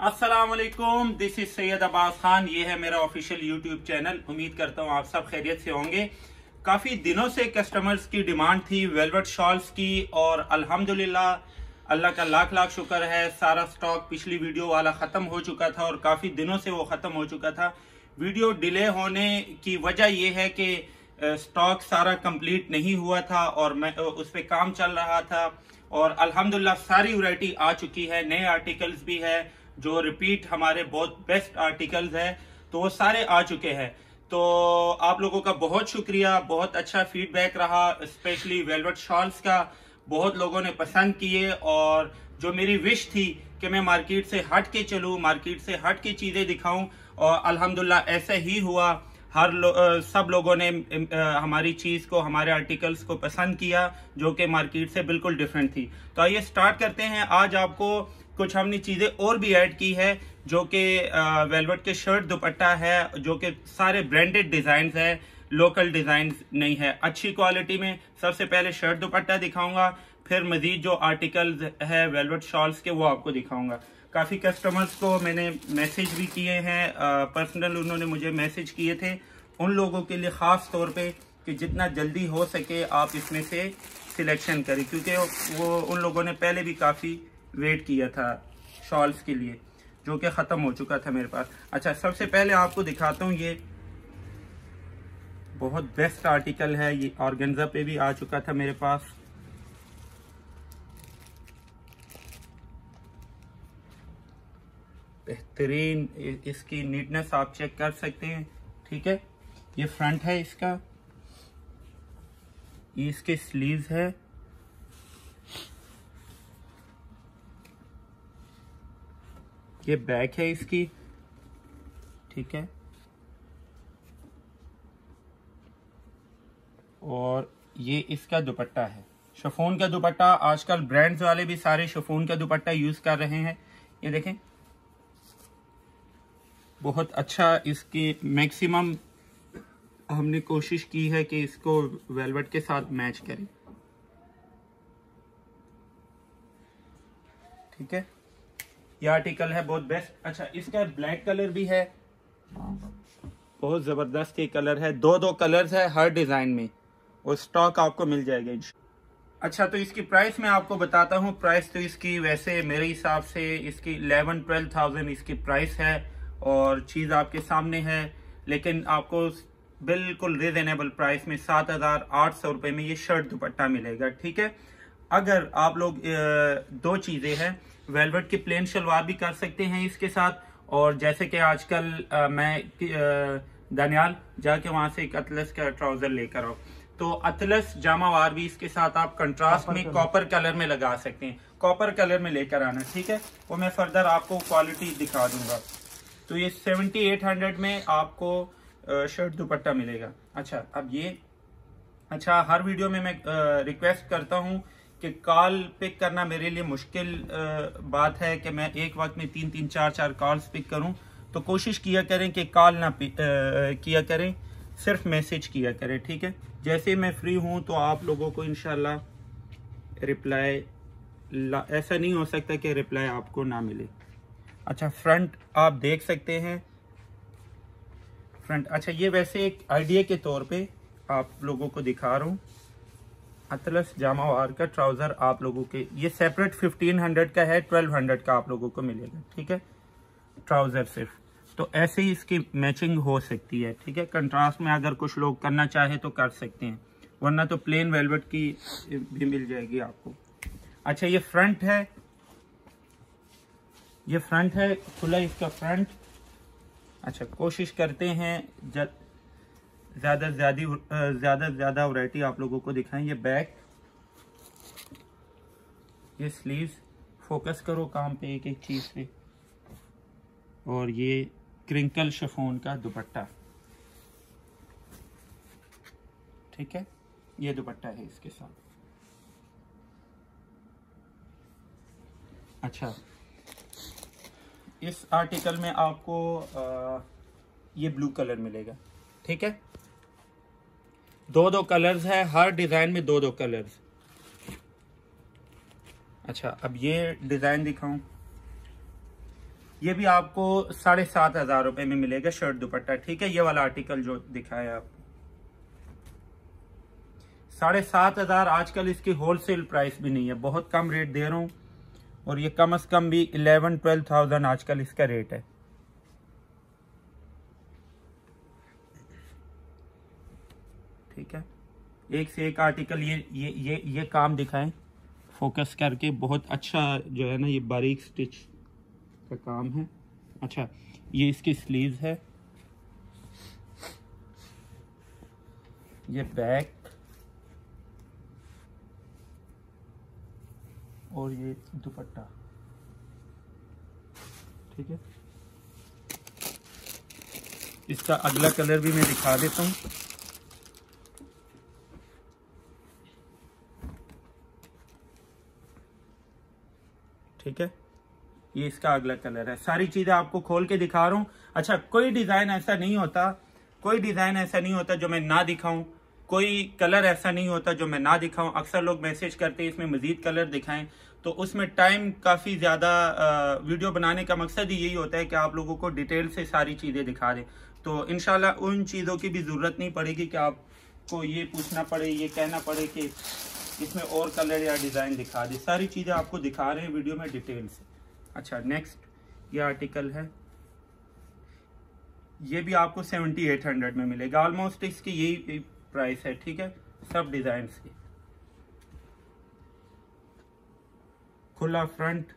वालेकुम this is Syed Abbas Khan ये है मेरा ऑफिशियल यूट्यूब चैनल उम्मीद करता हूँ आप सब खैरियत से होंगे। काफ़ी दिनों से कस्टमर्स की डिमांड थी वेलवेट शॉल्स की, और अल्हम्दुलिल्लाह, अल्लाह का लाख लाख शुक्र है, सारा स्टॉक पिछली वीडियो वाला ख़त्म हो चुका था और काफ़ी दिनों से वो ख़त्म हो चुका था। वीडियो डिले होने की वजह यह है कि स्टॉक सारा कंप्लीट नहीं हुआ था और मैं उस पर काम चल रहा था। और अल्हम्दुलिल्लाह सारी वैरायटी आ चुकी है, नए आर्टिकल्स भी है। जो रिपीट हमारे बहुत बेस्ट आर्टिकल्स है तो वो सारे आ चुके हैं। तो आप लोगों का बहुत शुक्रिया बहुत अच्छा फीडबैक रहा स्पेशली वेलवेट शॉल्स का। बहुत लोगों ने पसंद किए और जो मेरी विश थी कि मैं मार्केट से हट के चलूँ मार्केट से हट के चीज़ें दिखाऊँ और अल्हम्दुलिल्लाह ऐसे ही हुआ। हर लो, आ, सब लोगों ने आ, हमारी चीज़ को हमारे आर्टिकल्स को पसंद किया जो कि मार्केट से बिल्कुल डिफरेंट थी। तो आइए स्टार्ट करते हैं। आज आपको कुछ हमने चीज़ें और भी ऐड की है, जो कि वेलवेट के शर्ट दुपट्टा है, जो कि सारे ब्रांडेड डिज़ाइन है, लोकल डिज़ाइन नहीं है। अच्छी क्वालिटी में सबसे पहले शर्ट दुपट्टा दिखाऊँगा, फिर मजीद जो आर्टिकल्स है, वेलवेट शॉल्स के, वो आपको दिखाऊँगा। काफ़ी कस्टमर्स को मैंने मैसेज भी किए हैं पर्सनल उन्होंने मुझे मैसेज किए थे, उन लोगों के लिए ख़ास तौर पे कि जितना जल्दी हो सके आप इसमें से सिलेक्शन करें, क्योंकि वो उन लोगों ने पहले भी काफ़ी वेट किया था शॉल्स के लिए, जो कि ख़त्म हो चुका था मेरे पास। अच्छा सबसे पहले आपको दिखाता हूँ, ये बहुत बेस्ट आर्टिकल है, ये ऑर्गेन्जा पे भी आ चुका था मेरे पास। बेहतरीन इसकी नीटनेस आप चेक कर सकते हैं, ठीक है? ये फ्रंट है इसका। इसके स्लीव्स है। ये बैक है इसकी। ठीक है। और ये इसका दुपट्टा है। शफोन का दुपट्टा, आजकल ब्रांड्स वाले भी सारे शफोन का दुपट्टा यूज़ कर रहे हैं। ये देखें। बहुत अच्छा इसकी मैक्सिमम हमने कोशिश की है कि इसको वेलवेट के साथ मैच करें। ठीक है। ये आर्टिकल है, बहुत बेस्ट अच्छा इसका ब्लैक कलर भी है। बहुत ज़बरदस्त ये कलर है। दो दो कलर्स है हर डिज़ाइन में। और स्टॉक आपको मिल जाएगा। अच्छा तो इसकी प्राइस मैं आपको बताता हूँ। प्राइस तो इसकी वैसे मेरे हिसाब से इसकी इलेवन ट्वेल्व थाउज़ेंड इसकी प्राइस है। और चीज़ आपके सामने है। लेकिन आपको बिल्कुल रिजनेबल प्राइस में सात हज़ार आठ सौ रुपए में ये शर्ट दुपट्टा मिलेगा, ठीक है? अगर आप लोग दो चीज़ें हैं। वेलवेट की प्लेन शलवार भी कर सकते हैं इसके साथ। और जैसे कि आजकल मैं दनियाल जाके वहाँ से एक अतलस का ट्राउज़र लेकर आओ। तो अतलस जामावार भी इसके साथ आप कंट्रास्ट में कॉपर कलर में लगा सकते हैं। कॉपर कलर में लेकर आना ठीक है? वो मैं फर्दर आपको क्वालिटी दिखा दूँगा। तो ये सेवेंटी एट हंड्रेड में आपको शर्ट दुपट्टा मिलेगा। अच्छा अब ये अच्छा हर वीडियो में मैं रिक्वेस्ट करता हूँ कि कॉल पिक करना मेरे लिए मुश्किल बात है कि मैं एक वक्त में तीन तीन, चार चार कॉल्स पिक करूँ। तो कोशिश किया करें कि कॉल ना किया करें, सिर्फ़ मैसेज किया करें, ठीक है? जैसे मैं फ्री हूँ तो आप लोगों को इनशाला रिप्लाई ऐसा नहीं हो सकता कि रिप्लाई आपको ना मिले। अच्छा फ्रंट आप देख सकते हैं। फ्रंट अच्छा ये वैसे एक आइडिया के तौर पे आप लोगों को दिखा रहा हूँ। अतलस जामावार का ट्राउज़र आप लोगों के, ये सेपरेट 1500 का है 1200 का आप लोगों को मिलेगा, ठीक है? ट्राउज़र सिर्फ़। तो ऐसे ही इसकी मैचिंग हो सकती है, ठीक है? कंट्रास्ट में अगर कुछ लोग करना चाहे तो कर सकते हैं, वरना तो प्लेन वेलवेट की भी मिल जाएगी आपको। अच्छा ये फ्रंट है। ये फ्रंट है, खुला इसका फ्रंट अच्छा कोशिश करते हैं ज़्यादा ज़्यादा ज़्यादा ज़्यादा वैरायटी आप लोगों को दिखाएँ। ये बैक ये स्लीव्स फोकस करो काम पे एक एक चीज़ पे। और ये क्रिंकल शफोन का दुपट्टा। ठीक है? ये दुपट्टा है इसके साथ। अच्छा। इस आर्टिकल में आपको आ, ये ब्लू कलर मिलेगा। ठीक है? दो दो कलर्स है, हर डिज़ाइन में दो दो कलर्स अच्छा अब ये डिज़ाइन दिखाऊँ. ये भी आपको साढ़े सात हज़ार रुपए में मिलेगा शर्ट दुपट्टा, ठीक है? ये वाला आर्टिकल जो दिखाया आप साढ़े सात हज़ार आजकल इसकी होलसेल प्राइस भी नहीं है, बहुत कम रेट दे रहा हूँ. और ये कम अज कम भी इलेवन ट्वेल्व थाउज़ेंड आजकल इसका रेट है. ठीक है? एक से एक आर्टिकल ये ये ये ये काम दिखाएँ। फोकस करके बहुत अच्छा जो है ना, ये बारीक स्टिच का काम है। अच्छा ये इसकी स्लीव है। ये बैक और ये दुपट्टा। ठीक है? इसका अगला कलर भी मैं दिखा देता हूँ। ठीक है? ये इसका अगला कलर है। सारी चीज़ें आपको खोल के दिखा रहा हूँ। अच्छा कोई डिज़ाइन ऐसा नहीं होता, कोई डिज़ाइन ऐसा नहीं होता जो मैं ना दिखाऊँ। कोई कलर ऐसा नहीं होता जो मैं ना दिखाऊँ। अक्सर लोग मैसेज करते हैं, इसमें मजीद कलर दिखाएँ। तो उसमें टाइम काफ़ी ज़्यादा वीडियो बनाने का मकसद ही यही होता है कि आप लोगों को डिटेल से सारी चीज़ें दिखा दें। तो इनशाला उन चीज़ों की भी ज़रूरत नहीं पड़ेगी कि आपको ये पूछना पड़े, ये कहना पड़े कि इसमें और कलर या डिज़ाइन दिखा दे। सारी चीज़ें आपको दिखा रहे हैं वीडियो में डिटेल से। अच्छा नेक्स्ट ये आर्टिकल है। ये भी आपको सेवेंटी एट हंड्रेड में मिलेगा। ऑलमोस्ट इसकी यही प्राइस है, ठीक है? सब डिज़ाइन की। खुला फ्रंट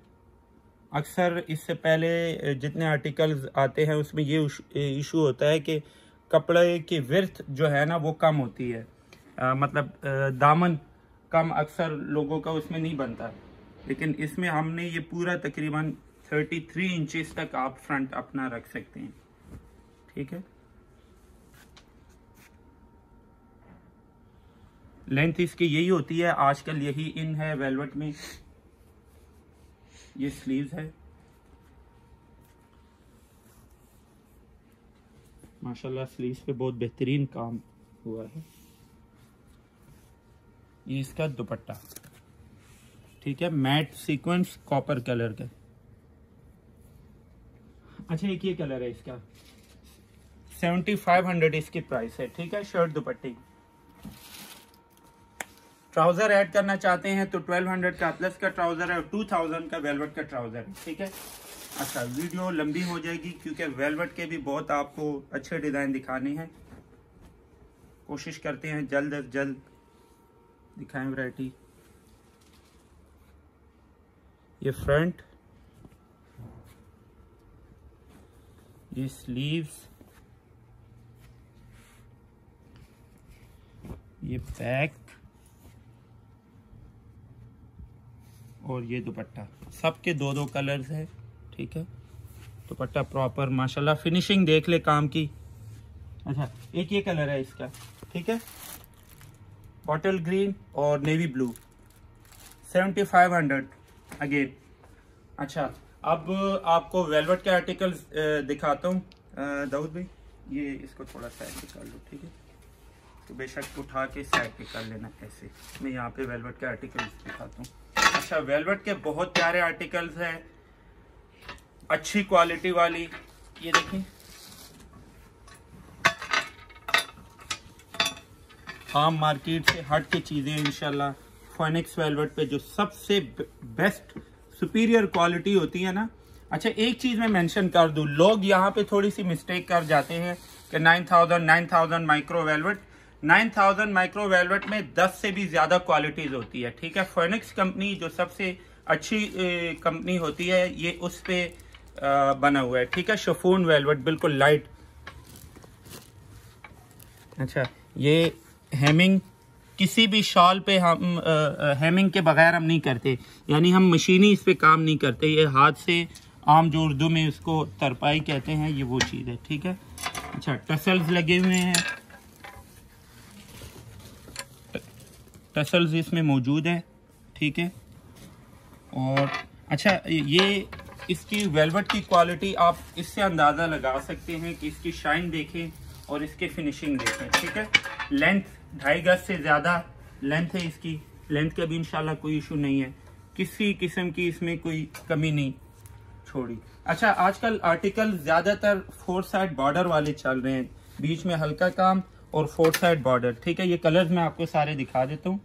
अक्सर इससे पहले जितने आर्टिकल्स आते हैं, उसमें ये इशू होता है कि कपड़े की विर्थ जो है ना वो कम होती है। आ, मतलब आ, दामन कम अक्सर लोगों का उसमें नहीं बनता। लेकिन इसमें हमने ये पूरा तकरीबन 33 इंचेस तक आप फ्रंट अपना रख सकते हैं। ठीक है? लेंथ इसकी यही होती है आजकल यही इन है वेलवेट में। ये स्लीव्स है। माशाल्लाह स्लीव्स पे बहुत बेहतरीन काम हुआ है। ये इसका दुपट्टा। ठीक है मैट सीक्वेंस कॉपर कलर का। अच्छा एक ये कलर है इसका। सेवेंटी फाइव हंड्रेड इसकी प्राइस है, ठीक है शर्ट दुपट्टे। ट्राउज़र ऐड करना चाहते हैं तो 1200 का प्लस का ट्राउज़र है और 2000 का वेलवेट का ट्राउज़र है ठीक है। अच्छा वीडियो लंबी हो जाएगी क्योंकि वेलवेट के भी बहुत आपको अच्छे डिज़ाइन दिखाने हैं। कोशिश करते हैं जल्द अज जल्द दिखाएँ वैरायटी ये फ्रंट ये स्लीव्स ये बैक और ये दुपट्टा। सबके दो दो कलर्स है। ठीक है? दुपट्टा प्रॉपर माशाल्लाह फिनिशिंग देख ले काम की। अच्छा एक ये कलर है इसका, ठीक है? बॉटल ग्रीन और navy blue seventy five hundred again अच्छा अब आपको वेलवेट के आर्टिकल्स दिखाता हूँ। दाऊद भाई, ये इसको थोड़ा साइड निकाल लो, ठीक है? तो बेशक उठा के साइड निकाल लेना ऐसे। मैं यहाँ पे वेलवेट के आर्टिकल्स दिखाता हूँ। अच्छा वेलवेट के बहुत प्यारे आर्टिकल्स हैं। अच्छी क्वालिटी वाली ये देखिए। आम मार्केट से हट के चीज़ें इंशाल्लाह फोनिक्स वेलवेट पे जो सबसे बेस्ट सुपीरियर क्वालिटी होती है ना। अच्छा एक चीज़ मैं मेंशन कर दूँ लोग यहाँ पे थोड़ी सी मिस्टेक कर जाते हैं कि 9000 9000 माइक्रो वेलवेट 9000 माइक्रो वेलवेट में 10 से भी ज़्यादा क्वालिटीज होती है ठीक है? फोनिक्स कंपनी जो सबसे अच्छी कंपनी होती है ये उस पे आ, बना हुआ है। ठीक है शफून वेलवेट बिल्कुल लाइट अच्छा ये हेमिंग किसी भी शॉल पे हम हेमिंग के बगैर हम नहीं करते। यानी हम मशीनी इस पे काम नहीं करते। ये हाथ से आम जो उर्दू में इसको तरपाई कहते हैं, ये वो चीज़ है। ठीक है? अच्छा टसल्स लगे हुए हैं। टसल्स इसमें मौजूद है। ठीक है? और अच्छा ये इसकी वेलवेट की क्वालिटी आप इससे अंदाज़ा लगा सकते हैं कि इसकी शाइन देखें और इसके फिनिशिंग देखें, ठीक है? लेंथ, ढाई गज से ज़्यादा लेंथ है इसकी। लेंथ का भी इंशाल्लाह कोई इशू नहीं है। किसी किस्म की इसमें कोई कमी नहीं छोड़ी। अच्छा आजकल आर्टिकल ज़्यादातर फोर साइड बॉर्डर वाले चल रहे हैं। बीच में हल्का काम और फोर साइड बॉर्डर, ठीक है? ये कलर्स मैं आपको सारे दिखा देता हूँ।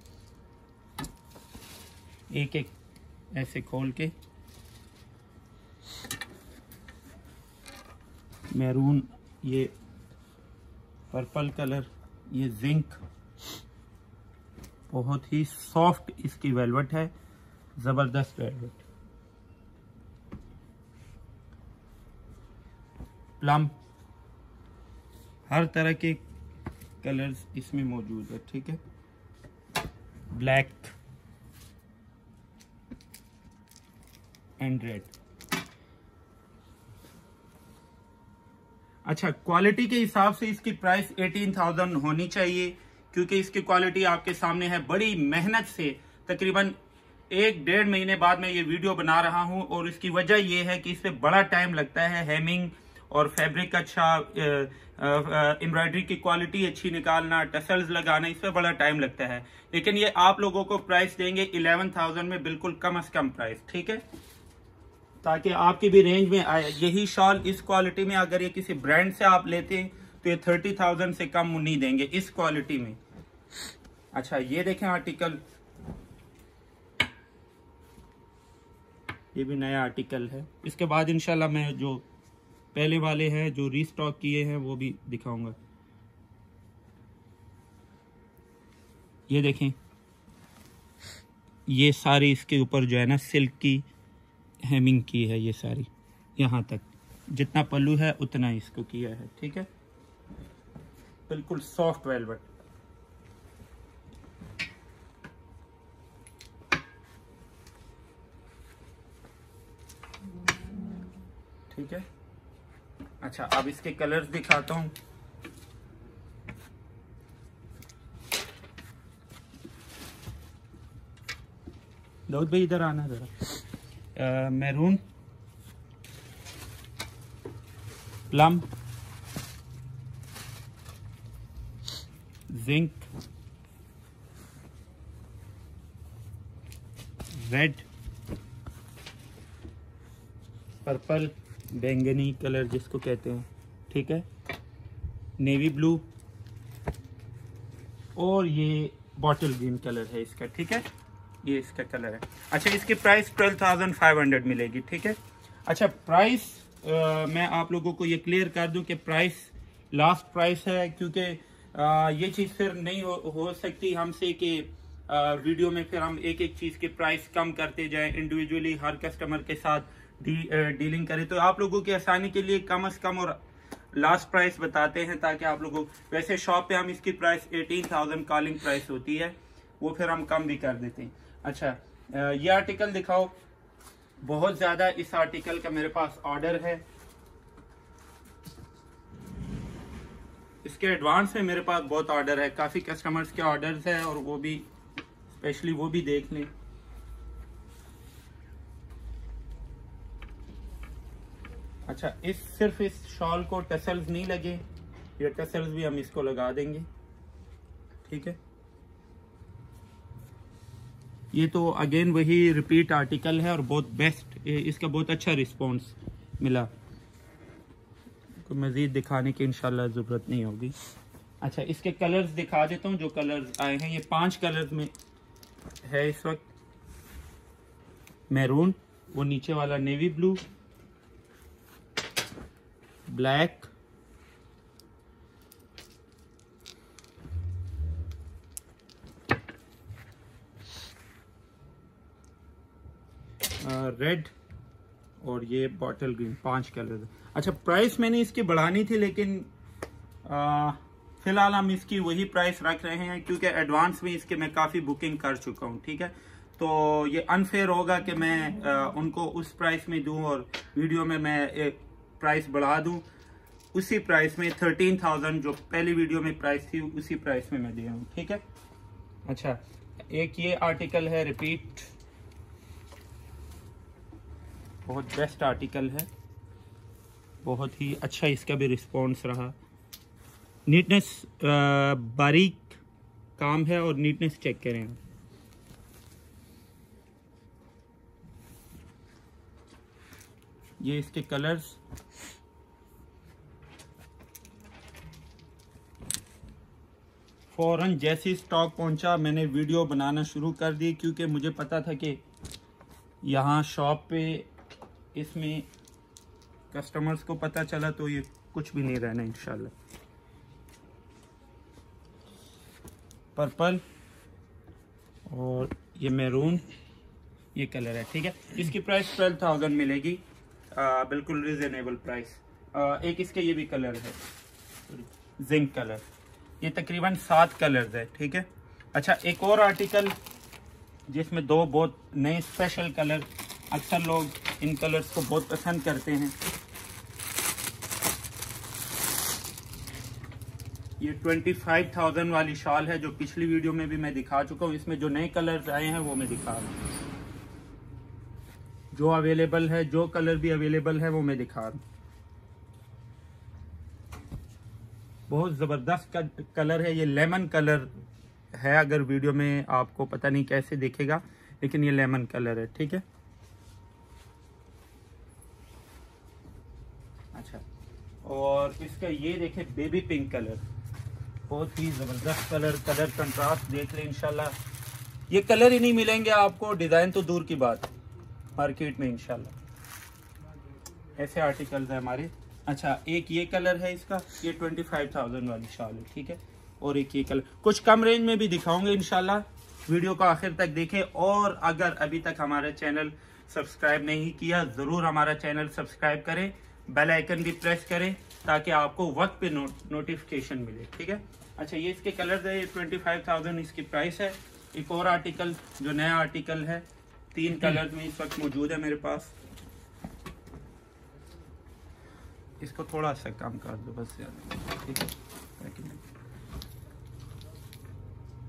एक एक ऐसे खोल के। मैरून ये पर्पल कलर, ये जिंक। बहुत ही सॉफ्ट इसकी वेलवेट है, ज़बरदस्त वेलवेट। प्लम, हर तरह के कलर्स इसमें मौजूद है, ठीक है? Black and red. अच्छा क्वालिटी के हिसाब से इसकी प्राइस 18,000 होनी चाहिए क्योंकि इसकी क्वालिटी आपके सामने है बड़ी मेहनत से। तकरीबन एक डेढ़ महीने बाद मैं ये वीडियो बना रहा हूँ और इसकी वजह यह है कि इस पर बड़ा टाइम लगता है हेमिंग और फैब्रिक अच्छा एम्ब्रॉयडरी की क्वालिटी अच्छी निकालना टसल्स लगाना इस पर बड़ा टाइम लगता है। लेकिन ये आप लोगों को प्राइस देंगे इलेवन थाउज़ेंड में बिल्कुल कम अज कम प्राइस ठीक है? ताकि आपकी भी रेंज में आए। यही शॉल इस क्वालिटी में अगर ये किसी ब्रांड से आप लेते हैं तो ये थर्टी थाउज़ेंड से कम नहीं देंगे इस क्वालिटी में। अच्छा ये देखें आर्टिकल ये भी नया आर्टिकल है। इसके बाद इंशाल्लाह मैं जो पहले वाले हैं, जो रीस्टॉक किए हैं, वो भी दिखाऊँगा। ये देखें। ये सारी इसके ऊपर जो है ना सिल्क की हेमिंग की है ये सारी। यहाँ तक। जितना पल्लू है, उतना इसको किया है, ठीक है? बिल्कुल सॉफ्ट वेलवेट ठीक है? अच्छा अब इसके कलर्स दिखाता हूँ। दाऊद भाई इधर आना जरा। Maroon plum zinc red purple बैंगनी कलर जिसको कहते हैं, ठीक है? नेवी ब्लू और ये बॉटल ग्रीन कलर है इसका, ठीक है? ये इसका कलर है। अच्छा इसकी price twelve thousand five hundred मिलेगी ठीक है? अच्छा प्राइस आ, मैं आप लोगों को ये क्लियर कर दूँ कि प्राइस लास्ट प्राइस है क्योंकि ये चीज़ फिर नहीं हो, हो सकती हमसे कि वीडियो में फिर हम एक एक चीज़ की प्राइस कम करते जाएँ इंडिविजुअली हर कस्टमर के साथ डी, डीलिंग करें। तो आप लोगों की आसानी के लिए कम अज़ कम और लास्ट प्राइस बताते हैं ताकि आप लोगों वैसे शॉप पे हम इसकी price eighteen thousand calling price होती है वो फिर हम कम भी कर देते हैं। अच्छा ये आर्टिकल दिखाओ। बहुत ज़्यादा इस आर्टिकल का मेरे पास ऑर्डर है। इसके एडवांस में मेरे पास बहुत ऑर्डर है। काफ़ी कस्टमर्स के ऑर्डर्स है और वो भी स्पेशली वो भी देख लें। अच्छा इस, सिर्फ़ इस शॉल को टसल्स नहीं लगे। ये टसल्स भी हम इसको लगा देंगे। ठीक है? ये तो अगेन वही रिपीट आर्टिकल है और बहुत बेस्ट इसका बहुत अच्छा रिस्पॉन्स मिला। तो मज़ीद दिखाने की इनशाला ज़रूरत नहीं होगी। अच्छा इसके कलर्स दिखा देता हूँ, जो कलर्स आए हैं। ये पाँच कलर्स में है इस वक्त। मैरून वो नीचे वाला नेवी ब्लू ब्लैक रेड और ये बॉटल ग्रीन पाँच कलर अच्छा प्राइस मैंने इसकी बढ़ानी थी लेकिन फ़िलहाल हम इसकी वही प्राइस रख रहे हैं क्योंकि एडवांस में इसके मैं काफ़ी बुकिंग कर चुका हूँ ठीक है? तो ये अनफेयर होगा कि मैं आ, उनको उस प्राइस में दूँ और वीडियो में मैं एक प्राइस बढ़ा दूँ। उसी प्राइस में थर्टीन थाउज़ेंड जो पहली वीडियो में प्राइस थी उसी प्राइस में मैं दे रहा हूँ ठीक है? अच्छा एक ये आर्टिकल है रिपीट बहुत बेस्ट आर्टिकल है। बहुत ही अच्छा इसका भी रिस्पॉन्स रहा। नीटनेस बारीक काम है और नीटनेस चेक करें ये इसके कलर्स फ़ौरन जैसी स्टॉक पहुँचा, मैंने वीडियो बनाना शुरू कर दी क्योंकि मुझे पता था कि यहाँ शॉप पे इसमें कस्टमर्स को पता चला तो ये कुछ भी नहीं रहना इंशाल्लाह। पर्पल और ये मैरून ये कलर है ठीक है? इसकी प्राइस ट्वेल्व थाउज़ेंड मिलेगी। आ, बिल्कुल रिजनेबल प्राइस आ, एक इसके ये भी कलर है। जिंक कलर ये तकरीबन सात कलर्स है ठीक है? अच्छा एक और आर्टिकल जिसमें दो बहुत नए स्पेशल कलर अक्सर लोग इन कलर्स को बहुत पसंद करते हैं। ये ट्वेंटी फाइव थाउज़ेंड वाली शॉल है, जो पिछली वीडियो में भी मैं दिखा चुका हूँ। इसमें जो नए कलर्स आए हैं, वो मैं दिखा रहा हूँ। जो अवेलेबल है, जो कलर भी अवेलेबल है, वो मैं दिखा रहा हूँ। बहुत ज़बरदस्त कलर है। ये लेमन कलर है, अगर वीडियो में आपको पता नहीं कैसे देखेगा, लेकिन ये लेमन कलर है, ठीक है अच्छा और इसका ये देखें बेबी पिंक कलर बहुत ही ज़बरदस्त कलर कलर कंट्रास्ट देख लें इनशाला ये कलर ही नहीं मिलेंगे आपको डिज़ाइन तो दूर की बात। मार्केट में इनशाला ऐसे आर्टिकल्स हैं हमारे। अच्छा एक ये कलर है इसका, ये ट्वेंटी फाइव थाउज़ेंड वाली शॉल है ठीक है? और एक ये कलर कुछ कम रेंज में भी दिखाऊँगे इनशाला वीडियो को आखिर तक देखें। और अगर अभी तक हमारा चैनल सब्सक्राइब नहीं किया, ज़रूर हमारा चैनल सब्सक्राइब करें। बेल आइकन भी प्रेस करें ताकि आपको वक्त पे नो, नोटिफिकेशन मिले ठीक है? अच्छा ये इसके कलर है ये ट्वेंटी फाइव थाउज़ेंड इसकी प्राइस है। एक और आर्टिकल जो नया आर्टिकल है तीन कलर में इस वक्त मौजूद है मेरे पास। इसको थोड़ा सा कम कर दो बस ठीक है?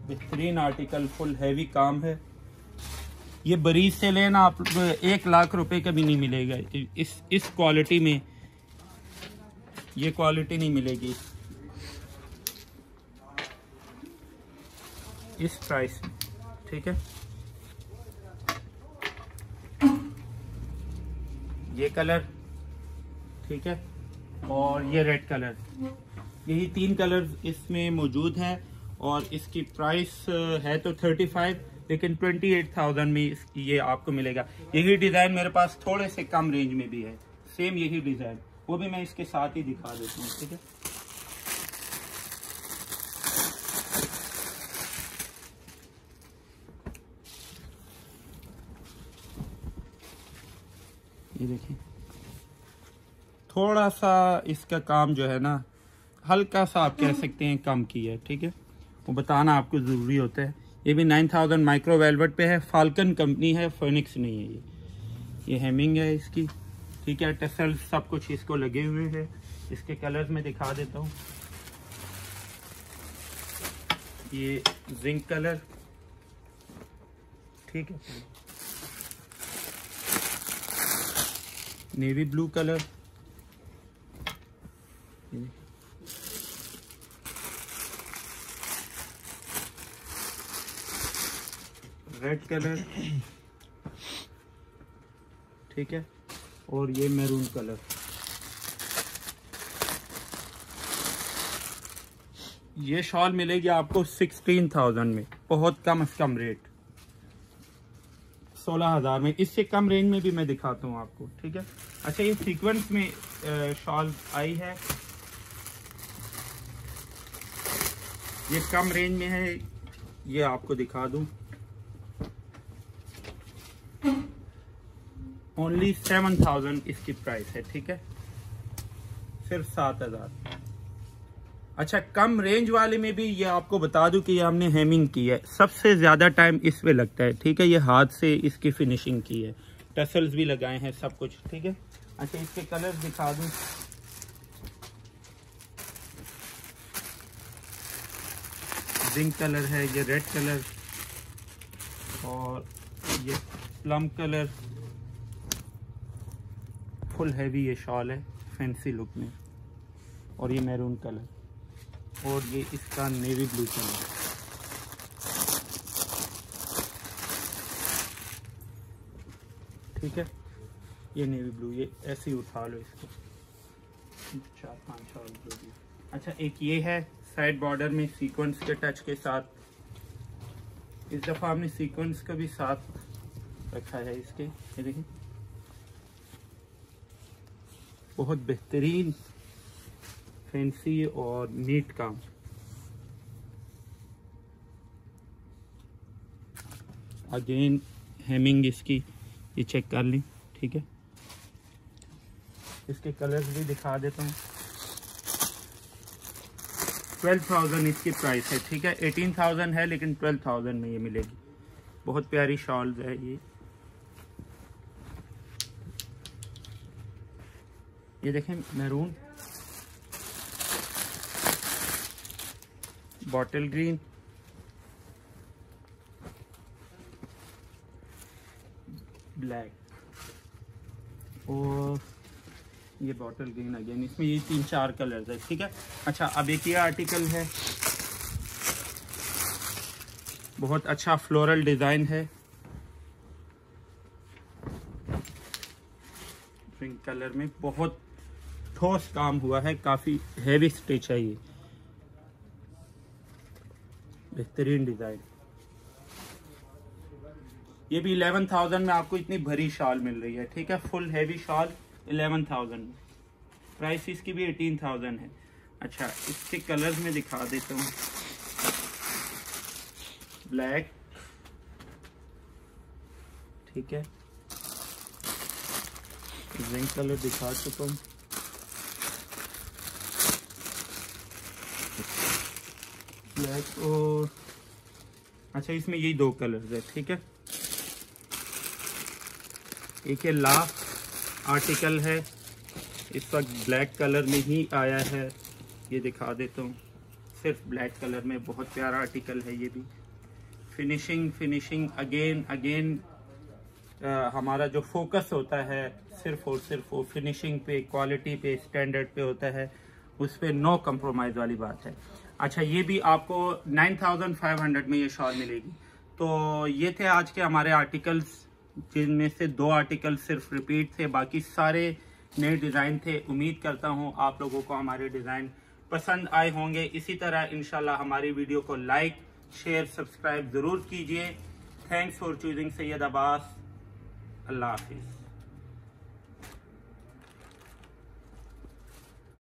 बेहतरीन आर्टिकल फुल हैवी काम है। ये बरीज से लेना आप, एक लाख रुपए का भी नहीं मिलेगा। इस इस क्वालिटी में ये क्वालिटी नहीं मिलेगी। इस प्राइस ठीक है? ये कलर ठीक है? और ये रेड कलर यही तीन कलर इसमें मौजूद हैं और इसकी प्राइस है तो थर्टी फाइव लेकिन ट्वेंटी एट थाउज़ेंड में ये आपको मिलेगा। यही डिज़ाइन मेरे पास थोड़े से कम रेंज में भी है। सेम यही डिज़ाइन वो भी मैं इसके साथ ही दिखा देता हूँ ठीक है? ये देखिए। थोड़ा सा इसका काम जो है ना हल्का सा आप कह सकते हैं कम किया है ठीक है? वो बताना आपको ज़रूरी होता है। ये भी नाइन थाउज़ेंड माइक्रो वेलवेट पे है। फाल्कन कंपनी है फोनिक्स नहीं है ये। ये हेमिंग है इसकी। ठीक है टेसल सब कुछ इसको लगे हुए हैं। इसके कलर्स में दिखा देता हूँ। ये जिंक कलर ठीक है। Navy blue colour red colour ठीक है? और ये मैरून कलर ये शॉल मिलेगी आपको सिक्सटीन थाउज़ेंड में। बहुत कम से कम रेट सोलह हज़ार में। इससे कम रेंज में भी मैं दिखाता हूँ आपको। ठीक है? अच्छा ये सीक्वेंस में शॉल आई है। ये कम रेंज में है। ये आपको दिखा दूँ। ओनली सेवन थाउज़ेंड इसकी प्राइस है, ठीक है? सिर्फ़ सात हज़ार। अच्छा कम रेंज वाले में भी ये आपको बता दूँ कि ये हमने हेमिंग की है। सबसे ज़्यादा टाइम इस पे लगता है, ठीक है? ये हाथ से इसकी फिनिशिंग की है। टसल्स भी लगाए हैं, सब कुछ, ठीक है? अच्छा इसके कलर दिखा दूँ। जिंक कलर है, ये रेड कलर और ये प्लम कलर फुल हैवी ये शॉल है फैंसी लुक में। और ये मैरून कलर और ये इसका नेवी ब्लू कलर ठीक है? ये नेवी ब्लू ये ऐसे ही उठा लो इसको। चार, पाँच शॉल जो भी। अच्छा एक ये है साइड बॉर्डर में सीक्वेंस के टच के साथ। इस दफ़ा हमने सीक्वेंस का भी साथ रखा है इसके। ये देखें बहुत बेहतरीन फैंसी और नीट काम। अगेन हेमिंग इसकी, ये चेक कर ली, ठीक है? इसके कलर्स भी दिखा देता हूँ। ट्वेल्व थाउज़ेंड इसकी प्राइस है, ठीक है? एटीन थाउज़ेंड है, लेकिन ट्वेल्व थाउज़ेंड में ये मिलेगी। बहुत प्यारी शॉल्स है ये। ये देखें मैरून बॉटल ग्रीन ब्लैक और ये बॉटल ग्रीन अगेन इसमें ये तीन चार कलर्स है, ठीक है? अच्छा अब एक ये आर्टिकल है। बहुत अच्छा फ्लोरल डिज़ाइन है। पिंक कलर में बहुत ठोस काम हुआ है, काफ़ी हैवी स्टिच है ये। बेहतरीन डिज़ाइन ये भी इलेवन थाउज़ेंड में आपको इतनी भरी शॉल मिल रही है, ठीक है? Full heavy shawl eleven thousand में। प्राइस इसकी भी एटीन थाउज़ेंड है। अच्छा इसके कलर्स में दिखा देता हूँ। ब्लैक ठीक है। जिंक कलर दिखा चुका हूँ। ब्लैक और अच्छा इसमें यही दो कलर्स है, ठीक है? एक ये लास्ट आर्टिकल है, इस वक्त ब्लैक कलर में ही आया है, ये दिखा देता हूँ। सिर्फ़ ब्लैक कलर में, बहुत प्यारा आर्टिकल है ये भी। फिनिशिंग फिनिशिंग अगेन अगेन हमारा जो फोकस होता है, सिर्फ़ और सिर्फ़ वो फिनिशिंग पे क्वालिटी पे स्टैंडर्ड पे होता है, उस पर नो कम्प्रोमाइज़ वाली बात है। अच्छा ये भी आपको 9500 में ये शॉल मिलेगी। तो ये थे आज के हमारे आर्टिकल्स जिनमें से दो आर्टिकल सिर्फ़ रिपीट थे, बाकी सारे नए डिज़ाइन थे। उम्मीद करता हूँ आप लोगों को हमारे डिज़ाइन पसंद आए होंगे। इसी तरह इनशाला हमारी वीडियो को लाइक शेयर सब्सक्राइब ज़रूर कीजिए। Thanks for choosing Syed Abbas अल्लाह हाफिज़।